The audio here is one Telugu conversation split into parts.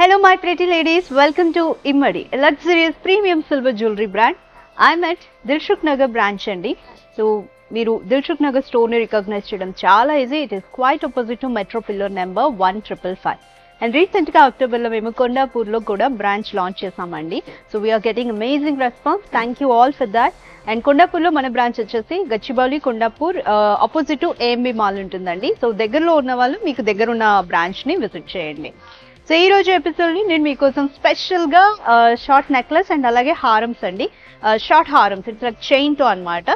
Hello, my pretty ladies. Welcome to Immadi, a luxurious premium silver jewelry brand. I'm at Dilsukh Nagar branch అండి. సో మీరు దిల్షుక్ నగర్ స్టోర్ని రికగ్నైజ్ చేయడం చాలా easy it is quite opposite to metro pillar number one triple five and రీసెంట్గా అక్టోబర్లో మేము కొండాపూర్లో కూడా బ్రాంచ్ లాంచ్ చేసామండి. So we are getting amazing response thank you all for that and కొండాపూర్లో మన బ్రాంచ్ వచ్చేసి Gachibowli Kondapur opposite to AMB mall ఉంటుందండి. సో దగ్గరలో ఉన్న వాళ్ళు మీకు దగ్గర ఉన్న బ్రాంచ్ని విజిట్ చేయండి. సో ఈ రోజు ఎపిసోడ్ని నేను మీకోసం స్పెషల్గా షార్ట్ నెక్లెస్ అండ్ అలాగే హారమ్స్ అండి. షార్ట్ హారమ్స్ ఇట్స్ లైక్ చైన్తో అన్నమాట.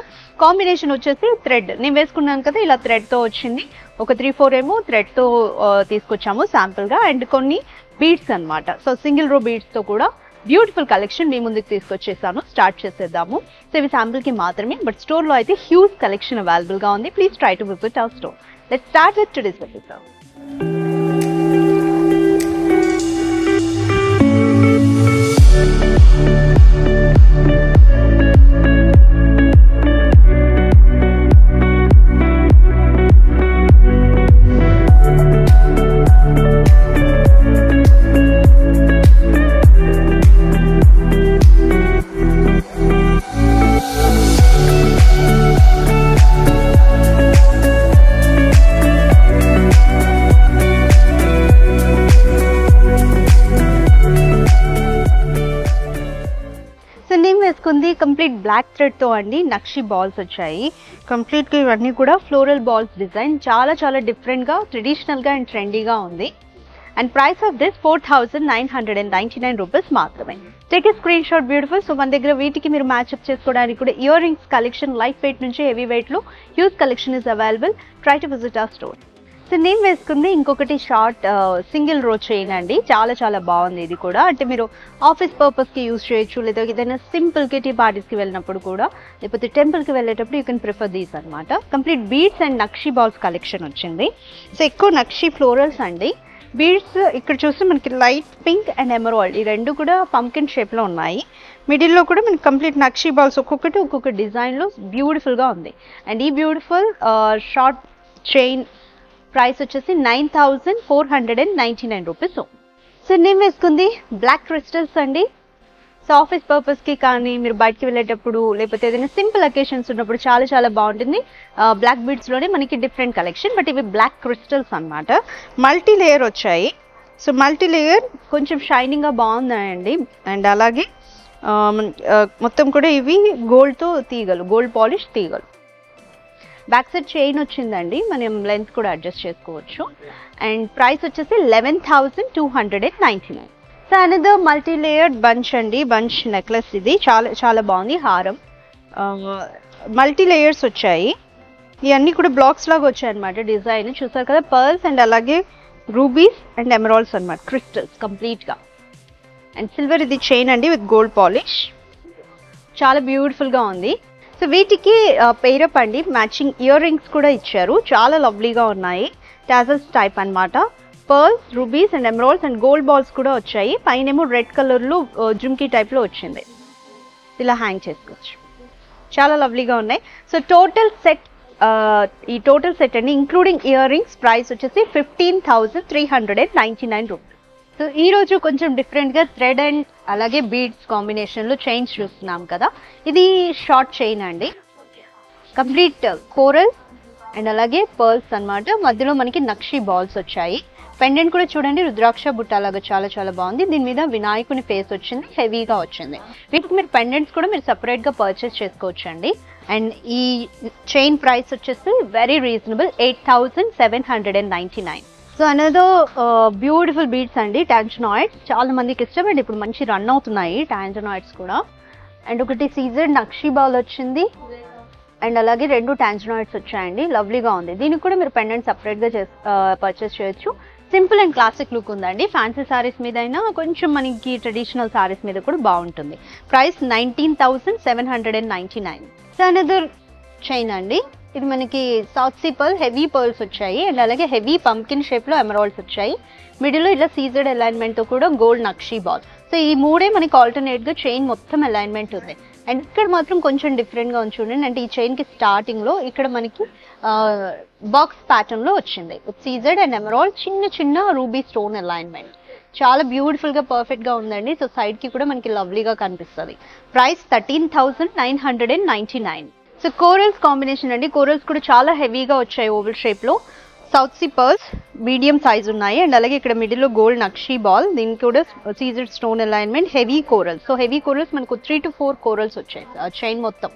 కాంబినేషన్ వచ్చేసి థ్రెడ్ నేను వేసుకున్నాను కదా ఇలా థ్రెడ్తో వచ్చింది. ఒక త్రీ ఫోర్ ఏమో థ్రెడ్తో తీసుకొచ్చాము శాంపుల్గా అండ్ కొన్ని బీడ్స్ అన్నమాట. సో సింగిల్ రో బీడ్స్తో కూడా బ్యూటిఫుల్ కలెక్షన్ మీ ముందుకు తీసుకొచ్చేసాను. స్టార్ట్ చేసేద్దాము. సో ఇవి శాంపుల్కి మాత్రమే బట్ స్టోర్లో అయితే హ్యూజ్ కలెక్షన్ అవైలబుల్గా ఉంది. Please try to visit our store let start with today's episode black థ్రెడ్తో అండి నక్షి బాల్స్ వచ్చాయి. కంప్లీట్గా ఇవన్నీ కూడా ఫ్లోరల్ బాల్స్ డిజైన్. చాలా చాలా డిఫరెంట్గా ట్రెడిషనల్గా అండ్ ట్రెండీగా ఉంది. And price of this four thousand nine hundred and ninety nine rupees మాత్రమే. Take a screenshot beautiful so మన దగ్గర వీటికి మీరు మ్యాచ్అప్ చేసుకోవడానికి కూడా earrings collection light weight నుంచి హెవీ వెయిట్లో huge collection is available try to visit ఆ స్టోర్ సో వేసుకుంది ఇంకొకటి షార్ట్ సింగిల్ రో చైన్ అండి. చాలా చాలా బాగుంది ఇది కూడా. అంటే మీరు ఆఫీస్ పర్పస్కి యూజ్ చేయొచ్చు లేదా ఏదైనా సింపుల్ కిటీ పార్టీస్కి వెళ్ళినప్పుడు కూడా లేకపోతే టెంపుల్కి వెళ్ళేటప్పుడు యూ కెన్ ప్రిఫర్ దీస్ అనమాట complete beads and nakshi balls collection వచ్చింది. సో ఎక్కువ నక్షి ఫ్లోరల్స్ అండి. బీడ్స్ ఇక్కడ చూస్తే మనకి లైట్ పింక్ అండ్ ఎమరాల్డ్. ఈ రెండు కూడా పంకిన్ షేప్లో ఉన్నాయి. మిడిల్లో కూడా మనకి కంప్లీట్ నక్షి బాల్స్ ఒక్కొక్కటి ఒక్కొక్క డిజైన్లో బ్యూటిఫుల్గా ఉంది. అండ్ ఈ బ్యూటిఫుల్ షార్ట్ చైన్ ప్రైస్ వచ్చేసి nine thousand four hundred and ninety nine rupees. So నేను వేసుకుంది బ్లాక్ క్రిస్టల్స్ అండి. సో ఆఫీస్ పర్పస్కి కానీ మీరు బయటకి వెళ్ళేటప్పుడు లేకపోతే ఏదైనా సింపుల్ అకేషన్స్ ఉన్నప్పుడు చాలా చాలా బాగుంటుంది. బ్లాక్ బీడ్స్లోనే మనకి డిఫరెంట్ కలెక్షన్ బట్ ఇవి బ్లాక్ క్రిస్టల్స్ అన్నమాట. మల్టీ లేయర్ వచ్చాయి. సో మల్టీ లేయర్ కొంచెం షైనింగ్గా బాగున్నాయండి. అండ్ అలాగే మొత్తం కూడా ఇవి గోల్డ్తో తీగలు గోల్డ్ పాలిష్ తీగలు. బ్యాక్ సైడ్ చైన్ వచ్చిందండి. మనం లెంత్ కూడా అడ్జస్ట్ చేసుకోవచ్చు. అండ్ ప్రైస్ వచ్చేసి eleven thousand two hundred and ninety nine so another multi layered bunch అండి. బంచ్ నెక్లెస్ ఇది. చాలా చాలా బాగుంది. హారం. Um, మల్టీ లేయర్స్ వచ్చాయి. ఇవన్నీ కూడా బ్లాక్స్ లాగా వచ్చాయి అనమాట డిజైన్ చూసారు కదా? పర్ల్స్ అండ్ అలాగే రూబీస్ అండ్ ఎమరాల్డ్స్ అనమాట క్రిస్టల్స్ కంప్లీట్గా అండ్ సిల్వర్ ఇది చైన్ అండి విత్ గోల్డ్ పాలిష్ చాలా బ్యూటిఫుల్గా ఉంది. సో వీటికి పేరప్ అండి మ్యాచింగ్ ఇయర్ రింగ్స్ కూడా ఇచ్చారు. చాలా లవ్లీగా ఉన్నాయి. టాజల్స్ టైప్ అన్నమాట. Pearls rubies and emeralds and gold balls కూడా వచ్చాయి. పైనేమో రెడ్ కలర్లో జుమ్కీ టైప్లో వచ్చింది. ఇలా హ్యాంగ్ చేసుకోవచ్చు. చాలా లవ్లీగా ఉన్నాయి. సో టోటల్ సెట్ ఈ టోటల్ సెట్ అండి ఇంక్లూడింగ్ ఇయర్ రింగ్స్ ప్రైస్ వచ్చేసి fifteen thousand three hundred and ninety nine rupees so ఈ రోజు కొంచెం డిఫరెంట్గా థ్రెడ్ అండ్ అలాగే బీడ్స్ కాంబినేషన్లో చైన్స్ చూస్తున్నాం కదా. ఇది షార్ట్ చైన్ అండి. కంప్లీట్ కోరల్ అండ్ అలాగే పర్ల్స్ అన్నమాట. మధ్యలో మనకి నక్షి బాల్స్ వచ్చాయి. పెండెంట్ కూడా చూడండి రుద్రాక్ష బుట్ట లాగా చాలా చాలా బాగుంది. దీని మీద వినాయకుని ఫేస్ వచ్చింది హెవీగా వచ్చింది. వీటికి మీరు పెండెంట్స్ కూడా మీరు సపరేట్గా పర్చేస్ చేసుకోవచ్చు అండి అండ్ ఈ చైన్ ప్రైస్ వచ్చేసి very reasonable eight thousand seven hundred and ninety nine so another beautiful beads అండి ట్యాంజనాయిడ్స్ చాలా మందికి ఇష్టం అండ్ ఇప్పుడు మంచి రన్ అవుతున్నాయి ట్యాంజనాయిడ్స్ కూడా. అండ్ ఒకటి సీజన్ నక్షి బాల్ వచ్చింది. అండ్ అలాగే రెండు ట్యాంజనాయిడ్స్ వచ్చాయండి లవ్లీగా ఉంది. దీనికి కూడా మీరు పెండెంట్ సపరేట్గా చేస్ uh, పర్చేస్ చేయొచ్చు. సింపుల్ అండ్ క్లాసిక్ లుక్ ఉందండి. ఫ్యాన్సీ సారీస్ మీద అయినా కొంచెం మనకి ట్రెడిషనల్ సారీస్ మీద కూడా బాగుంటుంది. Price nineteen thousand seven hundred and ninety nine so another chain అండి. ఇది మనకి south sea pearl heavy pearls వచ్చాయి. అండ్ అలాగే హెవీ పంకిన్ షేప్లో ఎమరాల్డ్స్ వచ్చాయి. మిడిల్లో ఇలా సీజర్డ్ అలైన్మెంట్తో కూడా గోల్డ్ నక్షీ బాల్ సో ఈ మూడే మనకి ఆల్టర్నేట్గా చైన్ మొత్తం అలైన్మెంట్ ఉంది. అండ్ ఇక్కడ మాత్రం కొంచెం డిఫరెంట్గా ఉంది చూడండి అంటే ఈ చైన్కి స్టార్టింగ్లో ఇక్కడ మనకి బాక్స్ ప్యాటర్న్లో వచ్చింది. సీజర్డ్ అండ్ ఎమరాల్డ్ చిన్న చిన్న రూబీ స్టోన్ అలైన్మెంట్. చాలా బ్యూటిఫుల్గా పర్ఫెక్ట్గా ఉందండి. సో సైడ్కి కూడా మనకి లవ్లీగా కనిపిస్తుంది. Price thirteen thousand nine hundred and ninety nine. So corals combination అండి. కోరల్స్ కూడా చాలా హెవీగా వచ్చాయి ఓవల్ షేప్లో south sea pearls medium size ఉన్నాయి. అండ్ అలాగే ఇక్కడ మిడిల్లో గోల్డ్ నక్షీ బాల్ దీనికి కూడా CZ stone alignment heavy corals so heavy corals మనకు త్రీ టు ఫోర్ కోరల్స్ వచ్చాయి చైన్ మొత్తం.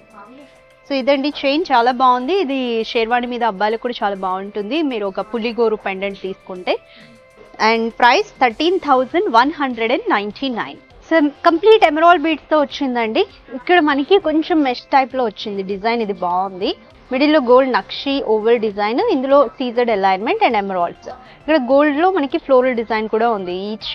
సో ఇదండి చైన్ చాలా బాగుంది. ఇది షేర్వాణి మీద అబ్బాయిలకు కూడా చాలా బాగుంటుంది. మీరు ఒక పులిగోరు పెండెంట్ తీసుకుంటే. And price thirteen thousand one hundred and ninety nine so complete emerald బీడ్స్తో వచ్చిందండి. ఇక్కడ మనకి కొంచెం మెష్ టైప్లో వచ్చింది డిజైన్ ఇది బాగుంది. మిడిల్లో గోల్డ్ నక్షి ఓవల్ డిజైన్ ఇందులో సీజర్డ్ అలైన్మెంట్ అండ్ ఎమరాల్డ్స్ ఇక్కడ గోల్డ్లో మనకి ఫ్లోరల్ డిజైన్ కూడా ఉంది ఈచ్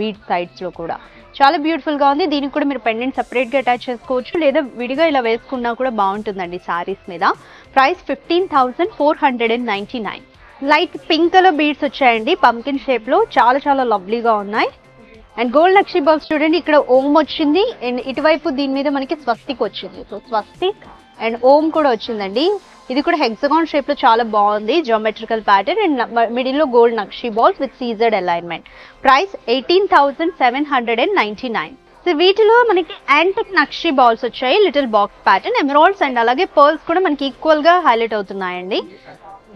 బీడ్ సైడ్స్లో కూడా. చాలా బ్యూటిఫుల్గా ఉంది. దీనికి కూడా మీరు పెండెంట్ సెపరేట్గా అటాచ్ చేసుకోవచ్చు. లేదా విడిగా ఇలా వేసుకున్నా కూడా బాగుంటుందండి సారీస్ మీద. Price fifteen thousand four hundred and ninety nine light pink colour beads వచ్చాయండి పంకిన్ షేప్లో చాలా చాలా లవ్లీగా ఉన్నాయి. అండ్ గోల్డ్ నక్షి బాక్స్ చూడండి ఇక్కడ ఓం వచ్చింది. అండ్ ఇటువైపు దీని మీద మనకి స్వస్తిక్ వచ్చింది. సో స్వస్తిక్ అండ్ ఓం కూడా వచ్చిందండి. ఇది కూడా హెక్సగాన్ షేప్లో చాలా బాగుంది జోమెట్రికల్ ప్యాటర్న్ అండ్ మిడిల్లో gold nakshi balls with సీజర్డ్ alignment price eighteen thousand seven hundred and ninety nine so వీటిలో మనకి యాంటిక్ నక్షి బాల్స్ వచ్చాయి little box pattern emeralds and అలాగే పర్ల్స్ కూడా మనకి ఈక్వల్గా హైలైట్ అవుతున్నాయండి.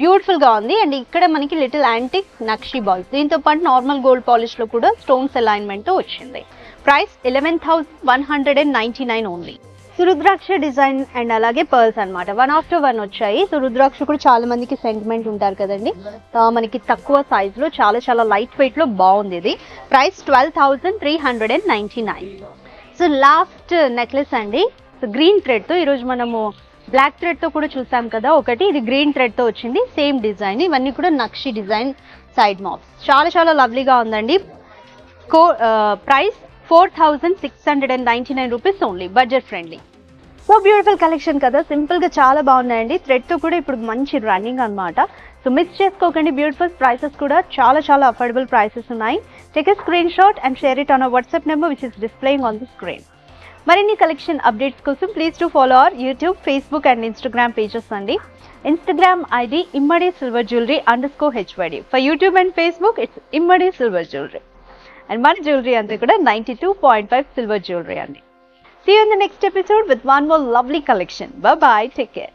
బ్యూటిఫుల్గా ఉంది. అండ్ ఇక్కడ మనకి లిటిల్ యాంటిక్ నక్షి బాల్స్ దీంతో పాటు నార్మల్ గోల్డ్ పాలిష్లో కూడా స్టోన్స్ అలైన్మెంట్ వచ్చింది. Price eleven thousand one hundred and ninety nine only సురుద్రాక్ష design and అలాగే పర్ల్స్ అన్నమాట. వన్ ఆఫ్టర్ వన్ వచ్చాయి. సురుద్రాక్ష కూడా చాలా మందికి సెంటిమెంట్ ఉంటారు కదండి. మనకి తక్కువ సైజ్లో చాలా చాలా లైట్ వెయిట్లో బాగుంది ఇది. Price twelve thousand three hundred and ninety nine so last necklace అండి. సో గ్రీన్ థ్రెడ్తో ఈరోజు మనము బ్లాక్ థ్రెడ్తో కూడా చూసాం కదా ఒకటి ఇది గ్రీన్ థ్రెడ్తో వచ్చింది సేమ్ డిజైన్ ఇవన్నీ కూడా నక్షి డిజైన్ సైడ్ మాప్స్ చాలా చాలా లవ్లీగా ఉందండి. కో price four thousand six hundred and ninety nine rupees only budget friendly so beautiful collection కదా సింపుల్గా చాలా బాగున్నాయండి. థ్రెడ్తో కూడా ఇప్పుడు మంచి రన్నింగ్ అనమాట సో మిస్ చేసుకోకండి బ్యూటిఫుల్ ప్రైసెస్ కూడా చాలా చాలా అఫోర్డబుల్ ప్రైసెస్ ఉన్నాయి. Take a screenshot and share it on WhatsApp number which is displaying on the screen మరిన్ని కలెక్షన్ అప్డేట్స్ కోసం please to follow our YouTube Facebook and Instagram pages అండి Instagram ID Immadi silver jewellery underscore HYD for YouTube and Facebook it's Immadi silver jewellery and మన జ్యువెలరీ అంతా కూడా ninety two point five silver jewellery అండి See you in the next episode with one more lovely collection. Bye bye. Take care.